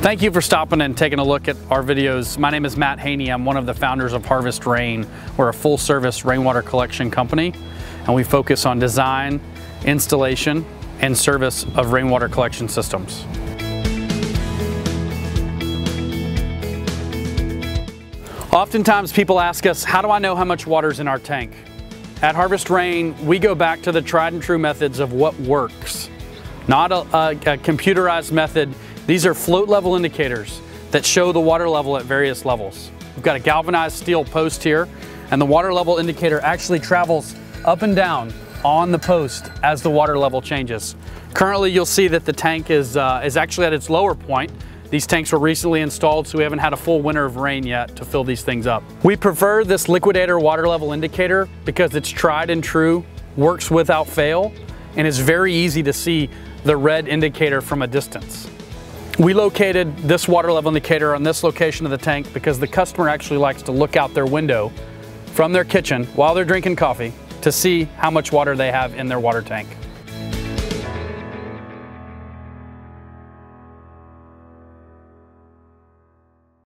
Thank you for stopping and taking a look at our videos. My name is Matt Haney. I'm one of the founders of Harvest Rain. We're a full service rainwater collection company and we focus on design, installation, and service of rainwater collection systems. Oftentimes people ask us, how do I know how much water is in our tank? At Harvest Rain, we go back to the tried and true methods of what works, not a, a, a computerized method these are float level indicators that show the water level at various levels. We've got a galvanized steel post here and the water level indicator actually travels up and down on the post as the water level changes. Currently you'll see that the tank is, uh, is actually at its lower point. These tanks were recently installed so we haven't had a full winter of rain yet to fill these things up. We prefer this liquidator water level indicator because it's tried and true, works without fail, and is very easy to see the red indicator from a distance. We located this water level indicator on this location of the tank because the customer actually likes to look out their window from their kitchen while they're drinking coffee to see how much water they have in their water tank.